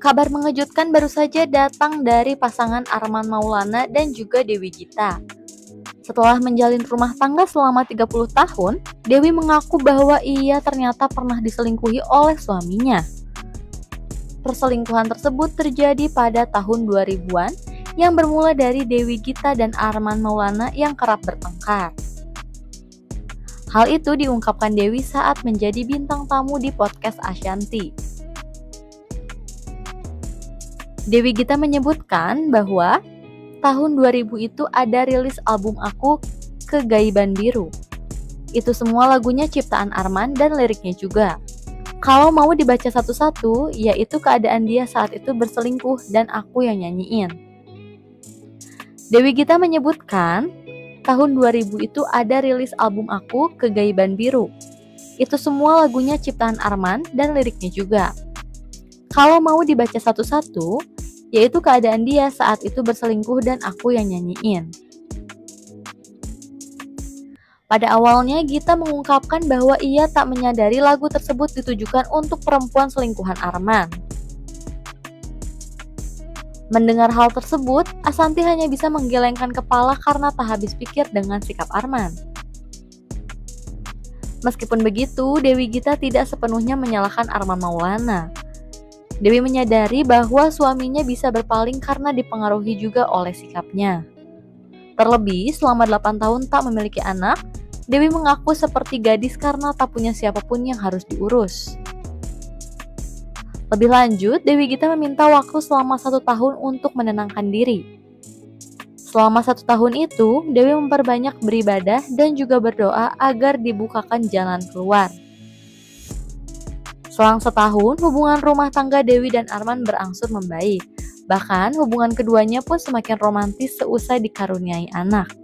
Kabar mengejutkan baru saja datang dari pasangan Arman Maulana dan juga Dewi Gita. Setelah menjalin rumah tangga selama 30 tahun, Dewi mengaku bahwa ia ternyata pernah diselingkuhi oleh suaminya. Perselingkuhan tersebut terjadi pada tahun 2000-an yang bermula dari Dewi Gita dan Arman Maulana yang kerap bertengkar. Hal itu diungkapkan Dewi saat menjadi bintang tamu di podcast Ashanti. Dewi Gita menyebutkan bahwa tahun 2000 itu ada rilis album aku Kegaiban Biru. Itu semua lagunya ciptaan Arman dan liriknya juga. Kalau mau dibaca satu-satu, yaitu keadaan dia saat itu berselingkuh dan aku yang nyanyiin. Dewi Gita menyebutkan, tahun 2000 itu ada rilis album aku Kegaiban Biru. Itu semua lagunya ciptaan Arman dan liriknya juga. Kalau mau dibaca satu-satu, yaitu keadaan dia saat itu berselingkuh dan aku yang nyanyiin. Pada awalnya, Gita mengungkapkan bahwa ia tak menyadari lagu tersebut ditujukan untuk perempuan selingkuhan Arman. Mendengar hal tersebut, Asanti hanya bisa menggelengkan kepala karena tak habis pikir dengan sikap Arman. Meskipun begitu, Dewi Gita tidak sepenuhnya menyalahkan Arman Maulana. Dewi menyadari bahwa suaminya bisa berpaling karena dipengaruhi juga oleh sikapnya. Terlebih, selama 8 tahun tak memiliki anak, Dewi mengaku seperti gadis karena tak punya siapa pun yang harus diurus. Lebih lanjut, Dewi Gita meminta waktu selama satu tahun untuk menenangkan diri. Selama satu tahun itu, Dewi memperbanyak beribadah dan juga berdoa agar dibukakan jalan keluar. Selang setahun, hubungan rumah tangga Dewi dan Arman berangsur membaik. Bahkan hubungan keduanya pun semakin romantis seusai dikaruniai anak.